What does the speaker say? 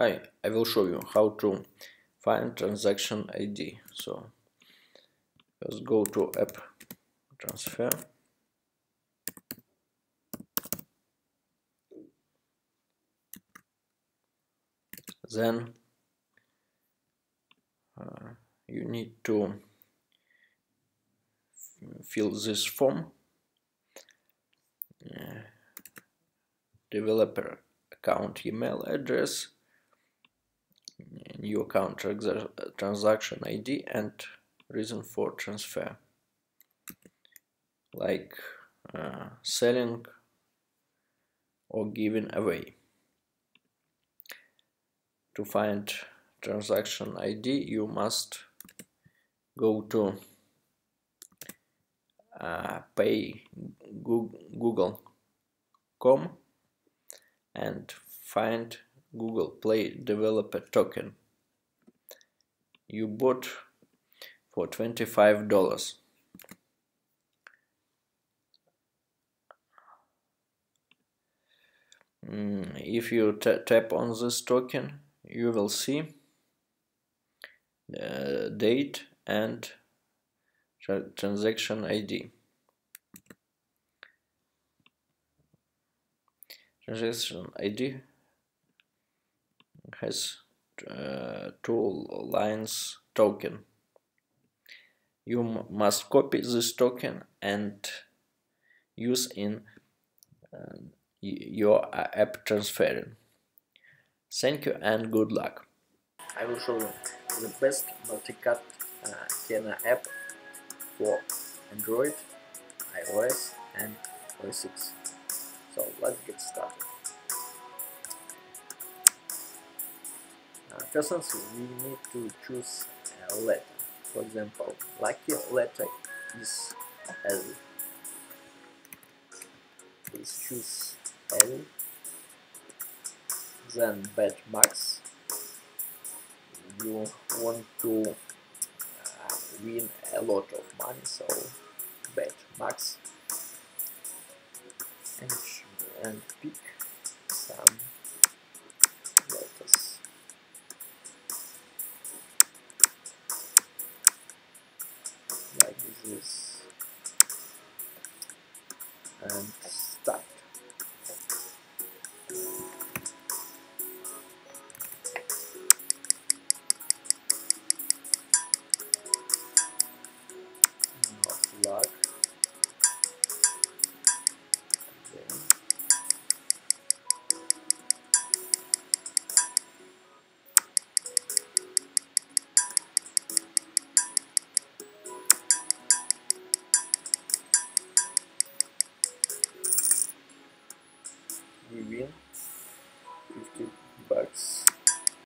Hi, I will show you how to find transaction ID. So let's go to app transfer. Then uh, you need to fill this form. Uh, developer account email address new account transaction ID and reason for transfer like uh, selling or giving away to find transaction ID you must go to uh, pay google.com and find Google Play Developer Token. You bought for $25. Mm, if you tap on this token, you will see the date and tra transaction ID. Transaction ID has uh, two lines token. You must copy this token and use in uh, your app transferring. Thank you and good luck. I will show you the best multi-card uh, Keno app for Android, iOS and OS X. So let's get started. First, we need to choose a letter. For example, lucky letter is L. Please choose L. Then bet max. You want to uh, win a lot of money, so bet max and and pick some this and start. We win 50 bucks